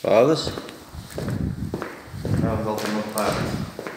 Falas? Vamos volta uma parte.